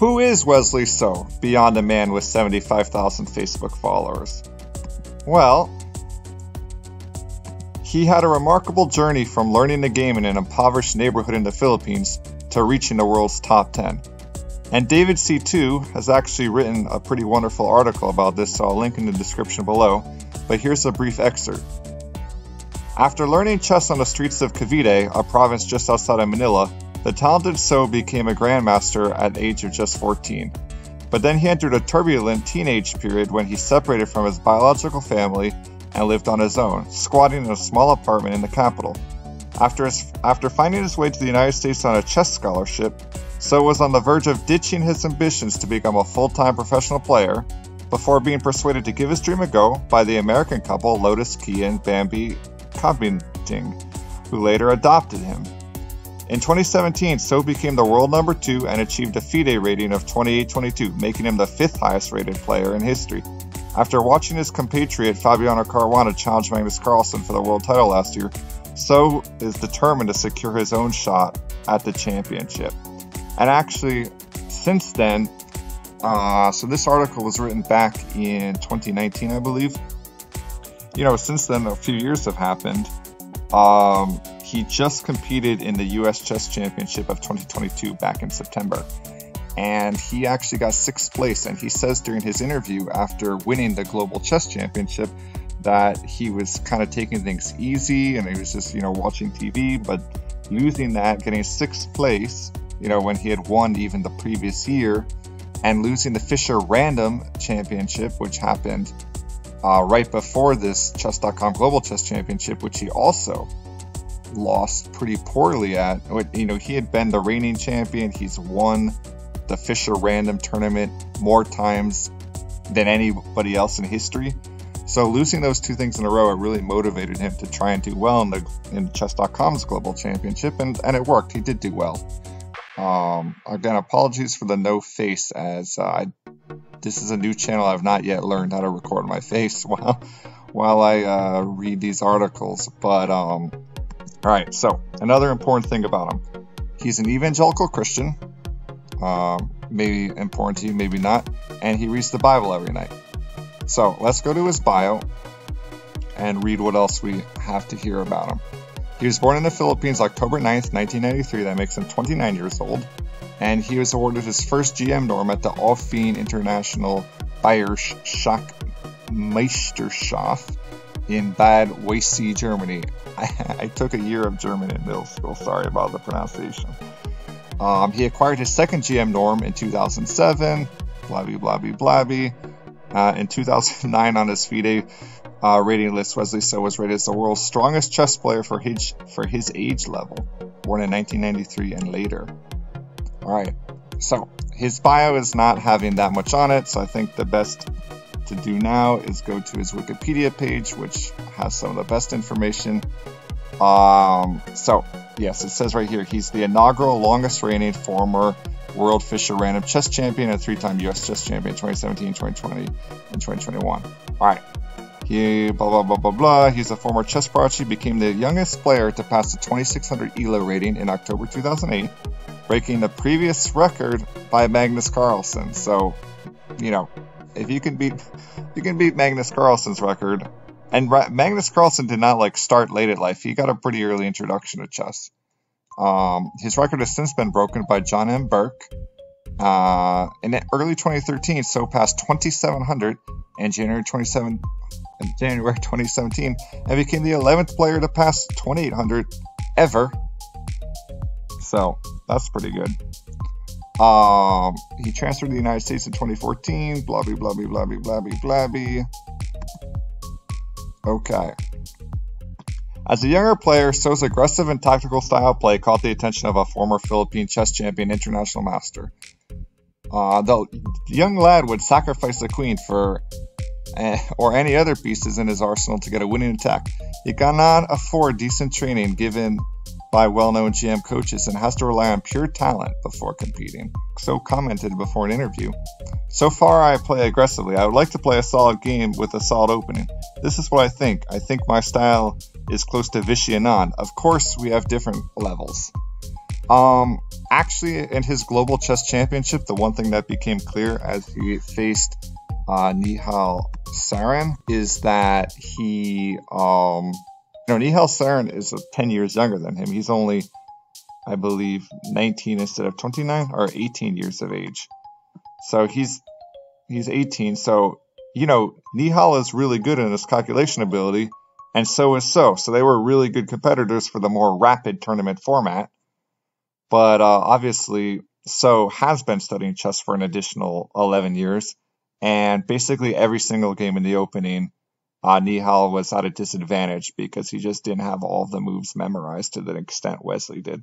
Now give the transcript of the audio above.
Who is Wesley So, beyond a man with 75,000 Facebook followers? Well, he had a remarkable journey from learning the game in an impoverished neighborhood in the Philippines to reaching the world's top 10. And David C2 has actually written a pretty wonderful article about this, so I'll link in the description below. But here's a brief excerpt. After learning chess on the streets of Cavite, a province just outside of Manila, the talented So became a grandmaster at the age of just 14. But then he entered a turbulent teenage period when he separated from his biological family and lived on his own, squatting in a small apartment in the capital. After, his, after finding his way to the United States on a chess scholarship, So was on the verge of ditching his ambitions to become a full time professional player before being persuaded to give his dream a go by the American couple Lotis Key and Bambi Kabigting, who later adopted him. In 2017, So became the world number two and achieved a FIDE rating of 2822, making him the fifth highest rated player in history. After watching his compatriot Fabiano Caruana challenge Magnus Carlsen for the world title last year, So is determined to secure his own shot at the championship. And actually, since then, uh, so this article was written back in 2019, I believe. You know, since then, a few years have happened. Um, he just competed in the U.S. Chess Championship of 2022 back in September. And he actually got sixth place. And he says during his interview after winning the Global Chess Championship that he was kind of taking things easy and he was just, you know, watching TV, but losing that, getting sixth place, you know, when he had won even the previous year, and losing the Fischer Random Championship, which happened uh, right before this Chess.com Global Chess Championship, which he also lost pretty poorly at. You know, he had been the reigning champion. He's won the Fischer Random tournament more times than anybody else in history. So losing those two things in a row, it really motivated him to try and do well in the in Chess.com's global championship, and and it worked. He did do well. Um, again, apologies for the no face, as uh, I, this is a new channel. I've not yet learned how to record my face while while I uh, read these articles. But um, all right, so another important thing about him he's an evangelical Christian. Um, maybe important to you, maybe not. And he reads the Bible every night. So let's go to his bio and read what else we have to hear about him. He was born in the Philippines October 9th, 1993. That makes him 29 years old. And he was awarded his first GM norm at the Aufwien International Bayerische Schachmeisterschaft in Bad Wiessee, Germany. I, I, took a year of German in middle school. Sorry about the pronunciation. Um, he acquired his second GM norm in 2007. Blabby, blabby, blabby. Uh, in 2009, on his FIDE uh, rating list, Wesley So was rated as the world's strongest chess player for his for his age level, born in 1993 and later. All right, so his bio is not having that much on it, so I think the best to do now is go to his Wikipedia page, which has some of the best information. Um, so, yes, it says right here he's the inaugural longest reigning former World Fischer Random Chess Champion and three time US Chess Champion 2017, 2020, and 2021. All right. He blah blah blah blah blah. He's a former chess prodigy. Became the youngest player to pass the 2600 ELO rating in October 2008, breaking the previous record by Magnus Carlsen. So, you know, if you can beat you can beat Magnus Carlsen's record, and Magnus Carlsen did not like start late at life. He got a pretty early introduction to chess. Um, his record has since been broken by John M. Burke. Uh, in early 2013, so passed 2,700 in January 27, January 2017, and became the 11th player to pass 2,800 ever. So that's pretty good. Um, he transferred to the United States in 2014. Blabby, blabby, blabby, blabby, blabby. Okay. As a younger player, So's aggressive and tactical style play caught the attention of a former Philippine chess champion international master. Uh, the young lad would sacrifice the queen for uh, or any other pieces in his arsenal to get a winning attack. He cannot afford decent training given by well known GM coaches and has to rely on pure talent before competing. So commented before an interview. So far, I play aggressively. I would like to play a solid game with a solid opening. This is what I think. I think my style is close to Vishy Anand. Of course, we have different levels. Um, actually, in his global chess championship, the one thing that became clear as he faced uh, Nihal Sarin is that he, um, Nihal Sarin is 10 years younger than him. He's only, I believe, 19 instead of 29 or 18 years of age. So he's he's 18. So you know, Nihal is really good in his calculation ability, and so is So. So they were really good competitors for the more rapid tournament format. But uh, obviously, So has been studying chess for an additional 11 years, and basically every single game in the opening, uh, Nihal was at a disadvantage because he just didn't have all the moves memorized to the extent Wesley did.